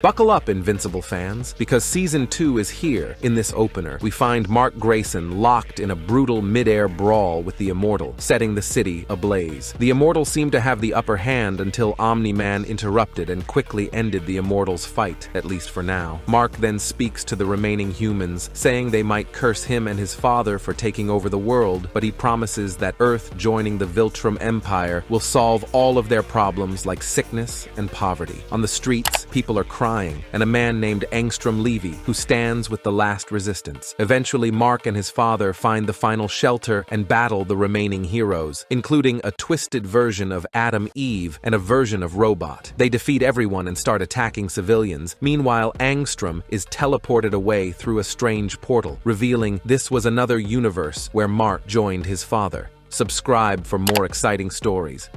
Buckle up, Invincible fans, because Season 2 is here. In this opener, we find Mark Grayson locked in a brutal mid-air brawl with the Immortal, setting the city ablaze. The Immortal seemed to have the upper hand until Omni-Man interrupted and quickly ended the Immortal's fight, at least for now. Mark then speaks to the remaining humans, saying they might curse him and his father for taking over the world, but he promises that Earth joining the Viltrum Empire will solve all of their problems like sickness and poverty. On the streets, people are crying and a man named Angstrom Levy, who stands with the last resistance. Eventually, Mark and his father find the final shelter and battle the remaining heroes, including a twisted version of Atom Eve and a version of Robot. They defeat everyone and start attacking civilians. Meanwhile, Angstrom is teleported away through a strange portal, revealing this was another universe where Mark joined his father. Subscribe for more exciting stories.